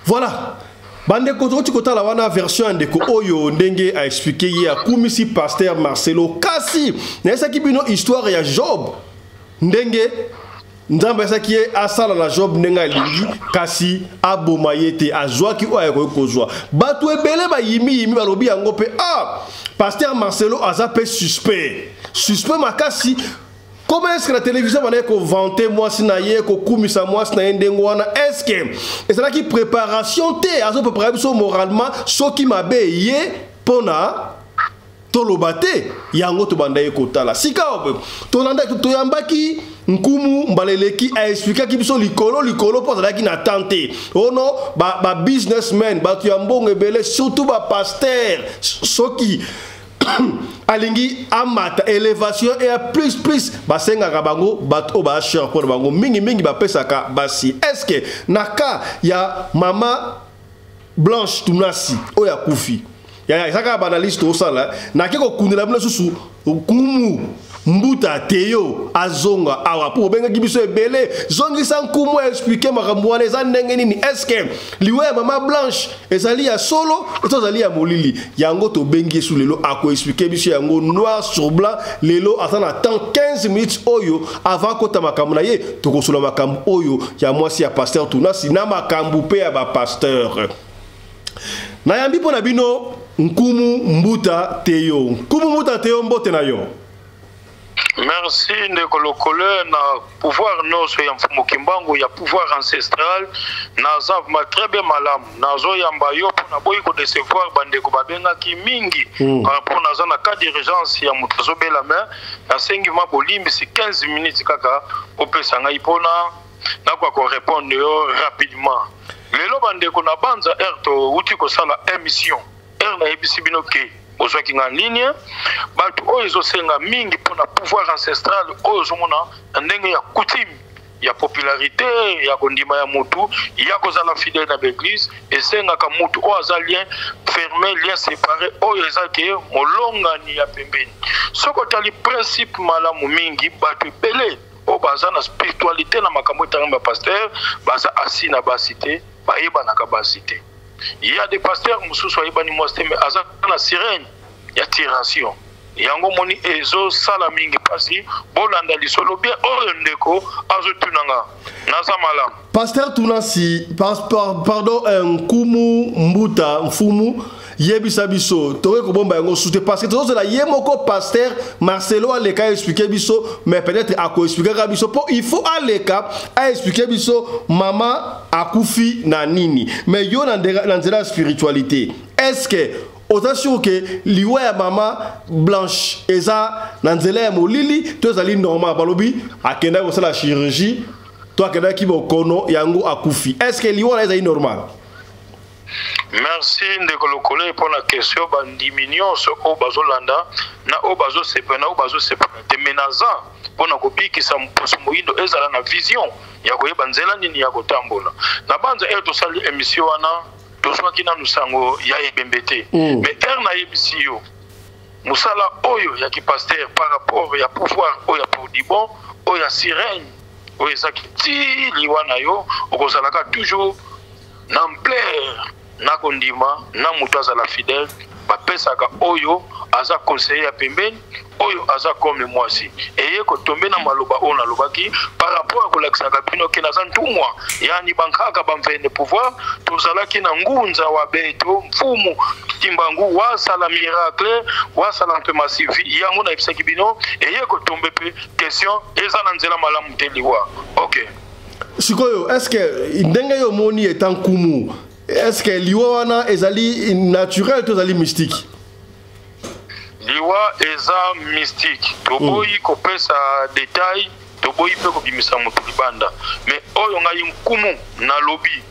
Voilà. bandeko tokoti kotala wana version ya ndeko oyo ndenge aexplike ye akumisi paster marcelo kasi nayesaki bino histoire ya job ndenge nzambe asaki ye asala na job ndenge alingi kasi aboma ye te azwaki oyo akoki kozwa bato ebele bayimiyimi balobi yango mpe ah paster marcelo aza mpe suspect suspect makasi koma eske na televizio bandaki kovante mwasi na ye kokumisa mwasi na ye ndenge wana eske ezalaki préparation te azoprepare biso moralement soki mabe ye mpo na toloba te yango tobandaki kotala sikawa tolandaki toyambaki nkumu mbala eleki aesplikaki biso likolo likolo mpo azalaki na temps te ono oh babusinessman ba bato ya mbongo ebele surtout bapaster soki alingi amata elevation eya plus plus basengaka bango bato oyo baya sher mpo na bango mingimingi bapesaka basi estce na ka ya mama blanche tunasi oyo akufi yaya eza kaka banaliste osala nake kokundela bino lisusu kumu mbuta teyo azonga awa mpo obengaki biso ebele zongisa nkumu explike makambo wana eza ndenge nini eske liwa ya mama blanche ezali ya solo to ezali ya molili yango tobengi yesu lelo akoexplike biso yango noir sur blanc lelo aza na temps 15 minutes oyo avant akota makambo na ye tokosola makambo oyo ya mwasi ya pasteur tunasi na makambo mpe ya bapasteur nayambi mpo na bino nkumu mbuta teyo nkumu mbuta teyo mbote na yo merci ndeko lokole na pouvoir nyonso ya mfumu kimbangu ya pouvoir ancestral naza ma très bien malamu nazoyamba yo mpo naboyi kodecevoir bandeko babengaki mingi mm. par rapport naza na cas d'urgence ya moto azobela mai nasengi ma bolimbisi 15 minutes kaka opesa ngai mpona nakoka korepondre yo rapidement lelo bandeko na banza heure touti kosala émission heure nayebisi bino ke ozwaki nga ligne bato oyo ezosenga mingi mpona pouvoir ancestral oyo ozomona na ndenge ya coutume ya popularité ya kondima ya mutu ya kozala fidèle na baeglise esengaka mutu oyo aza lien ferme lien séparé oyo eza ke molongani ya pembeni soki otali principe malamu mingi bato ebele oyo baza na spiritualité na makambo etangami ba pasteur baza asi na basi te bayebanaka basi te ya de pasteur mosusu ayebani mwasi te me aza na sirene ya tiration yango omoni ezosala mingi mpasi bolanda lisolo bien oyo ndeko azotunanga naza malamu Pasteur Tunasi, par, par, pardon, euh, Nkumu Mbuta Mfumu, yebisa biso tokoki kobomba yango sute parce que tozozela ye moko pasteur marcelo aleka expliquer biso mais peut-être akoexplikaka biso mpo il faut aleka aexplike biso mama akufi na nini mais yo na nzela ya spiritualité est ce que oza sur ke liwa ya mama blanche eza na nzela ya molili to ezali normal balobi akendaki kosala chirurgie to akendaki bokono yango akufi est ce que liwa na ezali normal merci ndeko lokole mpo na question bandimi nyonso oyo bazolanda na oyo bazosepela na oyo bazosepela te menaza mpo na kobikisa mposo moyindo ezala na vision ya koyeba nzela nini ya kotambola na banza eye tosali emission wana tozwaki nanu sango ya ebembe te mm. mais ere nayebisi yo musala oyo ya kipastere par rapport ya pouvoir oyo ya poudibon oyo ya sirene oyo ezaki ti liwa na yo okozalaka toujours na ampleur na kondima na moto azala fidèle bapesaka oyo aza conseiller ya pembeni oyo aza comme mwasi eye kotombe na maloba oyo nalobaki par rapport ya kolakisaka bino ke naza ntumwa yani bankaka bamvene pouvoir tozalaki na ngunza wa beto mfumu kimbangu wasala miracle wasala mpe masivi yango nayebisaki bino eye kotombe mpe question eza na nzela malamu te liwa ok sikoyo est ce que ndenge yo omoni eta nkumu est ce que liwa wana ezali naturel to ezali mystique liwa eza mystique toboyi mm. kopesa detail toboyi mpe kobimisa moto libanda me oyo ngai nkumu nalobi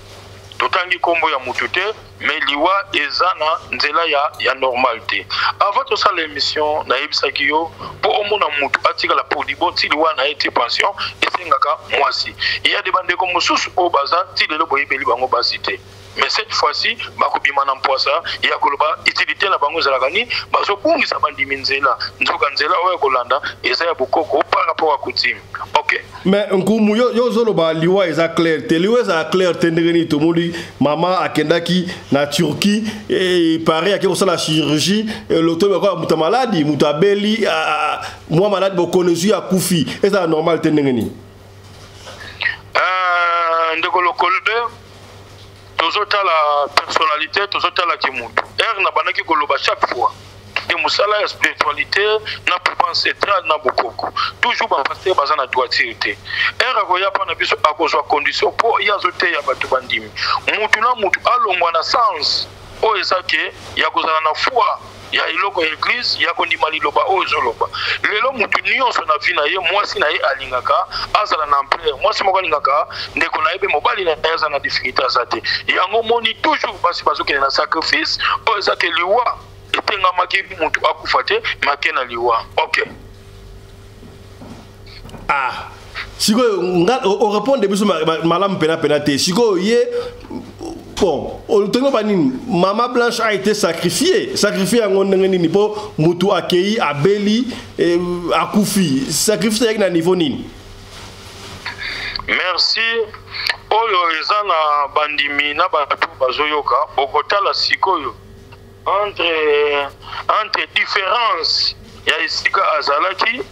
totangi nkombo ya motu te me liwa eza na nzela ya, ya normal te avant tosala émission nayebisaki yo mpo omona motu atikala mpo libo ti liwa na ye ti pension esengaka mwasi eya de bandeko mosusu oyo baza ti lelo boyebeli bango basi te mais cette fois-ci bakobima na mpwasa ya koloba utilité na bango ezalaka nini bazobungisa bandimi nzela nzoka nzela oyo ya kolanda eza ya bokoko par rapport ya coutume ok mais nkumu yo, yo ozoloba liwa eza claire te liwa ezala claire te ndenge nini tomoni mama akendaki na turquie paris ake kosala chirurgie lotomi akoya moto ya maladi moto abeli mwa maladi bokonezwi akufi ezala normal te ndenge nini euh, ndeko lokole tozotala personnalité tozotala kimuntu heure nabandaki koloba chaque fois de mosala ya spiritualité na pouvoir ancestral na bokoko toujours bapaster baza na droitire te ere akoya mpo na biso akozwa condition mpo ye azoteya bato bandimi mutu na mutu alongwa na sens oyo eza ke ya kozala na foi ya eloko ya eglise ya kondima liloba oyo ozoloba lelo motu nyonso na vi na ye mwasi na ye alingaka azala na ampleur mwasi moko alingaka ndeko na ye mpe mobali na ye aza na difficulté aza te yango omoni toujours basi bazokende na sacrifice oyo eza te liwa etengamaki motu akufa te make na liwa ok ah sikoyo nga orepondre biso malamu pena pena te sikoyo ye bon otongi ba nini mama blanche a été sacrifié sacrifié yango ndenge nini mpo motu akei abeli eh, akufi sacrifice eyaki na niveau nini merci oyo eza na bandimi na bato bazoyoka bokotala sikoyo entre entre différence ya esika azalaki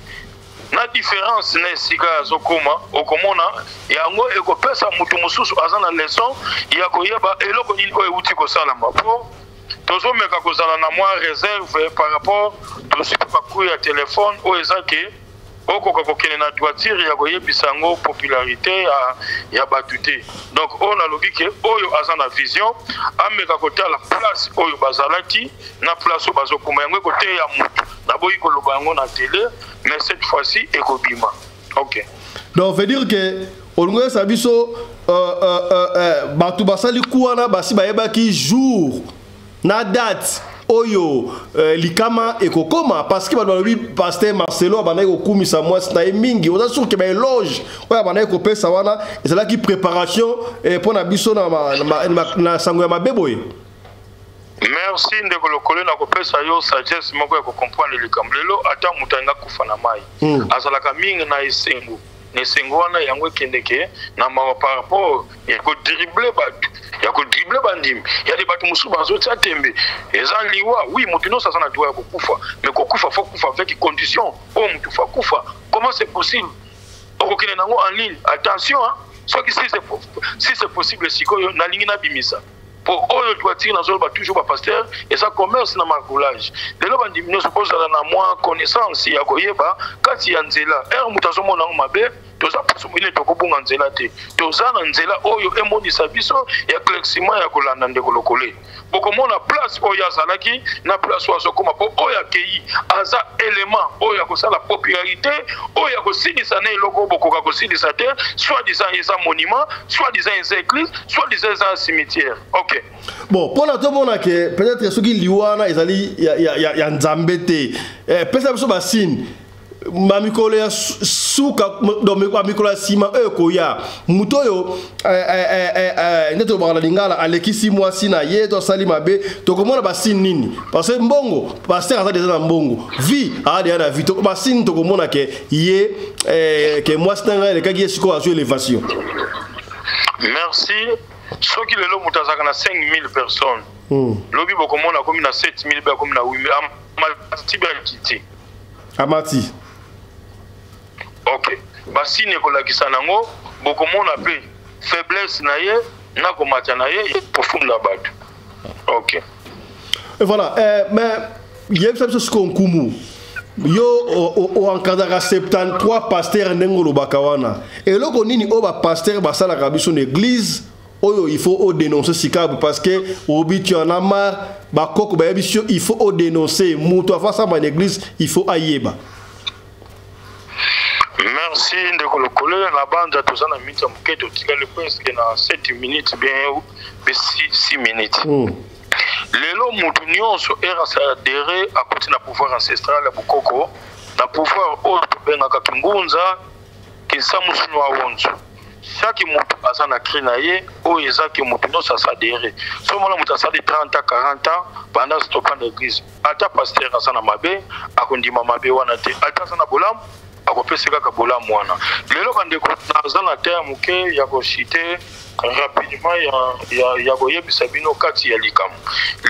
na différence na esika azokoma okomona yango ekopesa moto mosusu aza na leson ya koyeba eloko nini oyo euti kosalama mpo tozomeka kozala na mwa reserve par rapport tosi mpe bakuya telefone oyo eza ke okoka kokende na droiture ya koyebisa yango popularité ya, ya bato te donc oyo nalobi ke oyo aza na vision ameka kotala place oyo bazalaki na place oyo bazokoma yango ekoteya motu naboyi koloba yango na tele mais cette fois-ci ekobima ok donc veut dire que olingo yesa biso euh, euh, euh, euh, bato basali ku wana basi bayebaki jour na date oyo euh, likama ekokoma parce que bato balobi pasteur marcelo abandaki kokumisa mwasi na ye mingi oza sur ke baeloge oyo abandaki kopesa wana ezalaki préparation eh, mpo na biso na, ma, na, ma, na, na sango ya mabe boye merci ndeko lokole na kopesa yo sagesse moko ya kocomprendre likambo lelo ata moto alinga kufa na mai mm. azalaka mingi na esengo na esengo wana yango ekendeke na mawa par rapport ya kodrible bato ya kodrible bandimi yade bato mosusu bazotya tembe eza liwa wi moto nyonso aza na liwa ya kokufa mais kokufa fo kufa avec condition oyo moto fo akufa comment c'est possible okokende nango en ligne attention soki si c'est possible sikoyo nalingi nabimisa po oyo toitire nazoloba toujours bapasteur eza commerce na margoulage lelo bandimi nyonso kozala na mwa connaissance ya koyeba kati ya nzela ere moto azomona yango mabe toza poso moyini tokobunga nzela te toza na nzela oyo emonisa biso ya clexima ya kolanda ndeko lokole bokomona place oyo azalaki na place oyo azokoma mpo oyo akei aza element oyo akosala popularité oyo akosilisa na eloko bokoka kosilisa te soit disant eza monument soit disant eza église soit disant eza un cimetière ok bon mpo na tomona ke peut-être soki liwa wana ezali ya, ya, ya, ya nzambe te eh, pesa biso basine bamikolo ya suka bamikolo ya nsima oyo ekoya moto oyo eh, eh, eh, nde tolobaka na lingala alekisi mwasi na ye to asali mabe tokomona basine nini parce que mbongo paster aza deja na mbongo vie aza deja na vie basine tokomona ke ye ke mwasi na ngai elekaki ye sikoyo azwi elevation merci soki lelo moto azalaka na 5000 personnes hmm. lobi bokomona akomi na 7000 mpe akomi na 8000 amati mpe akiti amati ok basini ekolakisa nango bokomona mpe faiblesse na ye na komata na ye ekofunda bato ok Et voilà, euh, mais il y a une chose qu'on kumu. yo oankadaka 73 paster ndenge olobaka wana eloko nini oyo bapaster basalaka biso na église oyo il faut odénonce sikabu parce que obi tu en a marre bakoko bayebisi yo il faut odénonce moto afasamba na église il faut ayeba merci ndeko lokolo na banza toza na minute ya moke totikali presque na 7 minutes bien mpe 6 minutes mm. lelo moto nyonso erasa adere akoti na pouvoir ancestral ya bokoko na pouvoir oyo tobengaka kingunza kinsamusunu awonzo chaque moto aza na cri na ye oyo eza ke moto nyonso asadere so mona moto asali 30 ans 40 ans banda stopa na église ata pasteur aza na mabe akondima mabe wana te ata aza na bolamu akopesa kaka bolamu wana lelo bandeko naza na taya moke ya kosite rapidement ya, ya, ya koyebisa bino kati ya likambo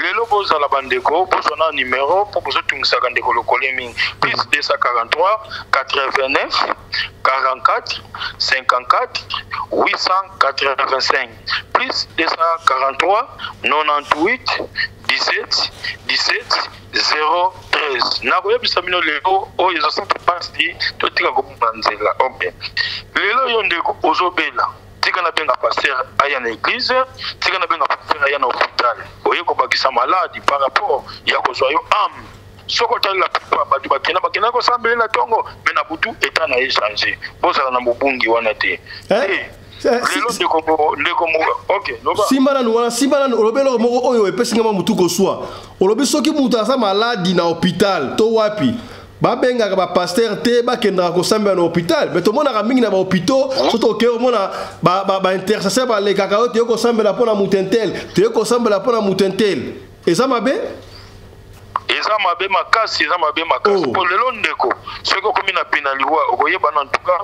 lelo bozala bandeko bozwa na numero mpo bozotungisaka ndeko lokole mingi plus 243 89 44 54 885 plus 243 98 17 17 0 13 nakoyebisa bino lelo oyo ezosaka mpasi totika kobomba nzela ok lelo yo ndeko ozobela tika nabenga paster aya na eglize tika nabenga paster aya na hopital oye kobakisa maladi par rapport ya kozwa yo ame soki otalela pipa bato bakenda bakenda kosambele na ntongo me na butu eta na ye change bozala na mobungi wana te eh? lelo ndeko ndeko ok loba simba nanu wana simba nanu olobi eloko moko oyo epesi ngai mwa motu koswa olobi soki moto aza maladi na hôpital to wapi babengaka bapaster te bakendaka kosambela na hôpital me tomonaka mingi na bahôpitaux so tokei omona baintercesseur balekaka yo toye kosambela mpo na moto intel toye kosambela mpo na moto intel eza mabe eza mabe makasi eza mabe makasi oh. mpo lelo ndeko soki okomi na pena liwa okoyeba na ntuka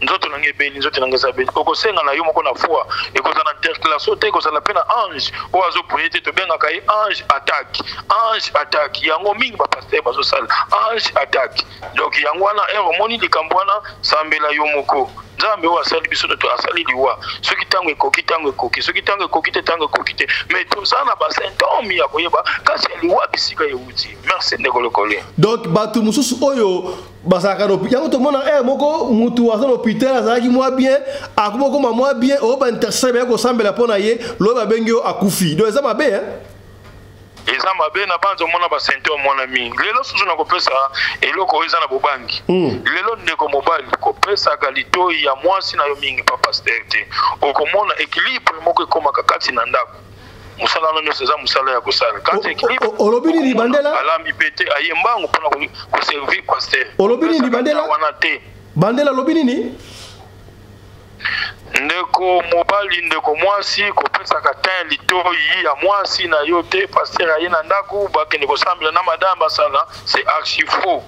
nzoto na ngai ebeli nzoto na ngai eza beli okosenga na yo moko na foi ekozala na interclasso te ekozala mpe na ange oyo azoboye te tobengaka ye ange attaque ange attaque yango mingi bapaster bazosala ange attaque donc yango wana ere omoni likambo wana sambela yo moko nzambe oyo asali biso to asali liwa soki ntango ekoki ntango ekoki soki ntango ekoki te ntango ekoki te mais toza na basymptome ya koyeba kasi ya liwa bisika euti merci ndeko lokole donc bato mosusu oyo bazalaka na yango tomona ere eh, moko motu aza na hôpital azalaki mwa bien akoma okoma mwa bien oyo baintercession baya kosambela mpo na ye loyo babengi yo akufi donc eza mabe hein? eza mabe na banza omona basente omonami lelo susu na kopesa eloko oyo eza na bobangi mm. lelo ndeko mobali kopesaka litoi ya mwasi na yo mingi pa paster te okomona ekilibre moko ekomaka kati na ndako mosala wana nyonso eza mosala ya kosala kati ekilibre olobi nini bandela alami mpe te aye mbangu mpona koservir paster olobi nini bandela wana te bandela alobi nini ndeko mobali ndeko mwasi kopesaka tin litoyi ya mwasi na yo te paster aye na ndako bakende kosambela na madame basala se archi faux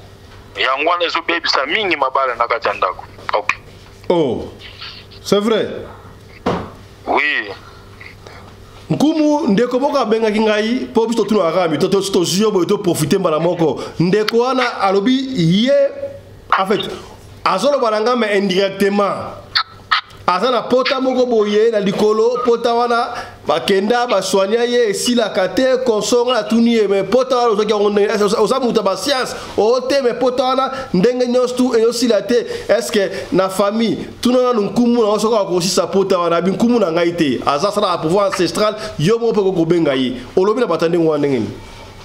yango wana ezobebisa mingi mabala na kati ya ndako okay. oh c'est vrai oui nkumu ndeko moko abengaki ngai mpo biso totunaka kaka mito tozwi yo boye toprofite mbala moko ndeko wana alobi ye en fait azoloba na ngai mais indirectement aza na pota moko boye na likolo pota wana bakenda baswania ye esilaka te konso ngai natuni ye me pota wana ozwaki yango ndenge oza moto ya basianse oo te me pota wana ndenge nyonso tu eyosila te estce na famille tuna nanu nkumu nango soki akosisa pota wana abi nkumu na ngai te aza asala na pouvoir ancestral yo moko mpe kokobenga ye olobi na bato ya ndenge wana ndenge nini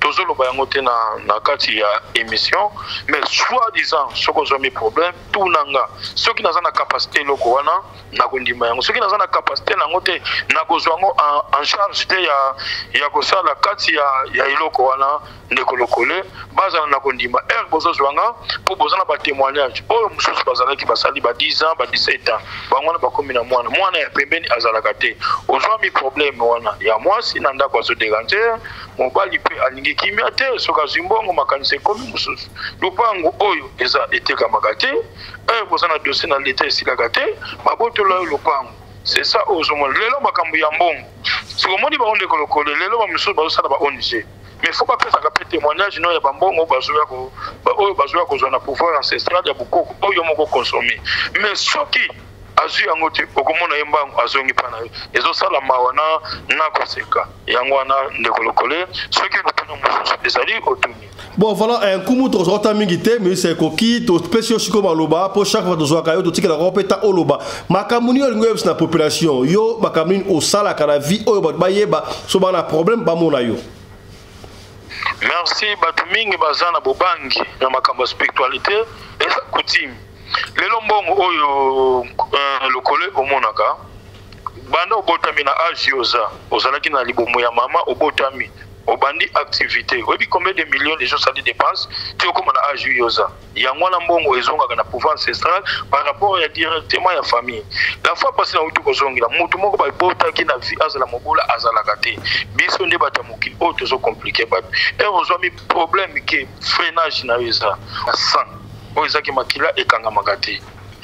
tozoloba yango te na, na kati ya émission mais soit disant soki ozwami problème tuna nga soki naza na capacité eloko wana nakondima yango soki naza na capacité na yango te nakozwa yango en charge te ya, ya kosala kati ya, ya eloko wana ndeko lokole bazala na kondima heure bozozwa nga mpo boza na batémoignage oyo mosusu bazalaki basali ba 10 ans ba 17 ans bango wana bakomi na mwana mwana ya pembeni azalaka te ozwami problème wana ya mwasi na ndako azoderange mobali mpe alingi kimia te soki azwi mbongo makanisi ekomi mosusu lopango oyo eza etekamaka te oyo boza na dosie na leta esilaka te babotola yo lopango c'est ça ozomona lelo makambo ya mbongo soki omoni bango ndeko lokole lelo bamosusu bazosala ba ong mais fo bapesaka mpe témoignage no ya bambongo oyo bazoya kozwa na pouvoir ancestral ya bokoko oyo moko consomme mais soki azwi yango te okomona ye mbangu azongi mpa na ye ezosala mawa na na koseka yango wana ndeko lokole soki lotuna mosusu ezali otuni bon voilà eh, nkumu tokozwa ota mingi te minisa ekoki topesi yo sikoyo maloba mpo chaque fois tozwaka yo totikelaka mpe ta oloba makambo nini olingi oyebisa na population yo makambo nini osalaka na vie oyo bato bayeba so baa na problème bamona yo merci bato mingi baza na bobangi na makambo ya spiritualité eza coutume lelo mbongo oyo euh, lokole omonaka banda obotami na age oza ozalaki na libumu ya mama obotami obandi activité oyebi combien de millions les gens sali dépense ti okoma na age oyo oza yango wana mbongo ezongaka na pouvoir ancestral par rapport ya directement ya famille la fois passé na uti kozongela motu moko babotaki na vie azala mobola azalaka te biso nde bato ya mokili oyo tozo compliqué bato ere ozwami problème ke freinage na yo eza na sang oyo ezaki makila ekangamaka te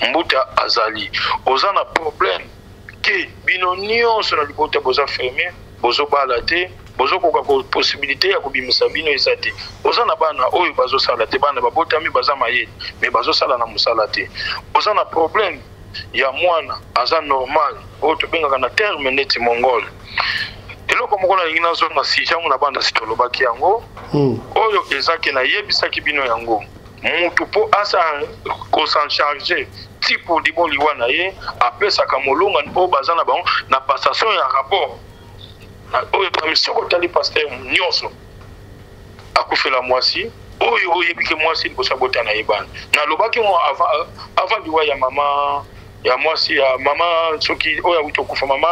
mbuta azali oza na problème te bino nyonso na libota boza ferme bozobala te bozokoka possibilité ya kobimisa bino eza te oza na bana oyo bazosala te bana babotami baza mayele me bazosala na mosala te oza na problème ya mwana aza normal oyo tobengaka na terme neti mongole eloko moko nalingi nazonga sija yango na banda si tolobaki yango hmm. oyo ezaki nayebisaki bino yango mutu mpo asa kosencharge ti pour libo liwa na ye apesaka molongani oyo baza na bango na passation ya rapport oyo ezami soki otali paster nyonso akufela mwasi oyo oyebi ke mwasi liboso abota na ye bana nalobaki ngo avant liwa ya mama ya mwasi ya mama soki oyo awuti okufa mama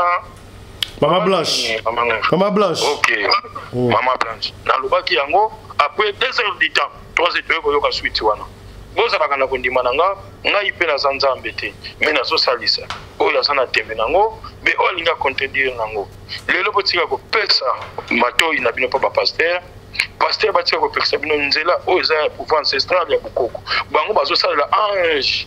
mama blanche mama blanche ok oh. mama blanche nalobaki yango après deux heures du temps trois heures toye koyoka suite wana bozalaka na kondima na nga ngai mpe naza nzambe te me nazosalisa oyo aza na tembe na yango mpe oyo alingi acontredire na yango lelo botika kopesa matoi na bino mpo bapaster paster batika kopekisa bino nzela oyo eza ya pouvoir ancestral ya bokoko bango bazosalela ange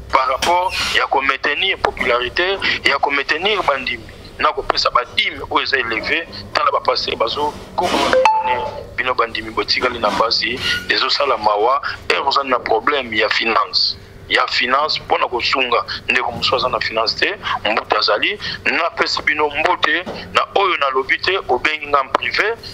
par rapport ya ko maintenir popularité ya ko maintenir bandimi na kopesa badime oyo eza eleve tala bapastere bazokoma bino bandimi botikali na mpasi ezosala mawa ere ozali na problème ya finance ya finance mpo na kosunga ndeko mosusu aza na finance te mbuta azali napesi bino mbote na oyo nalobi te obengi nga prive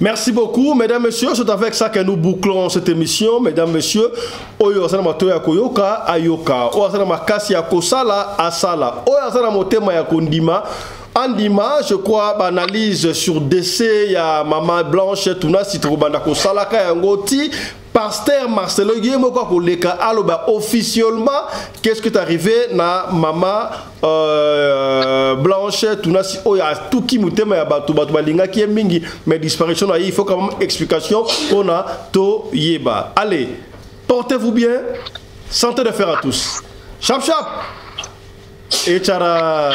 Merci beaucoup, mesdames, messieurs. C'est avec ça que nous bouclons cette émission, mesdames, messieurs. Oyo asana mato ya koyoka, ayoka. Oyo asana makasi ya kosala, asala. Oyo asana motema ya kondima, andima je crois baanalyse sur décès ya mama blanche tuna sitokobanda kosalaka yango ti Pasteur Marcelo ye moko akoleka aloba officiellement qu'est-ce qui est arrivé na mama euh, Blanche Tunasi oyo atuki motema ya bato bato balingaki ye mingi mais disparition na ye il faut quand même explication mpona toyeba allez portez-vous bien santé de fer à tous chap chap echara